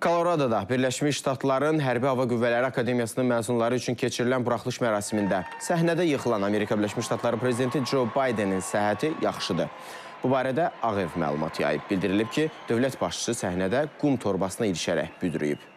Koloradoda Birləşmiş Ştatların Hərbi Hava Qüvvələri Akademiyasının məzunları üçün keçirilən buraxılış mərasimində səhnədə yıxılan Amerika Birləşmiş Ştatları prezidenti Joe Bidenin səhhəti yaxşıdır. Bu barədə Ağ Ev məlumat yayıb. Bildirilib ki, dövlət başçısı səhnədə qum torbasına ilişərək büdrüyüb.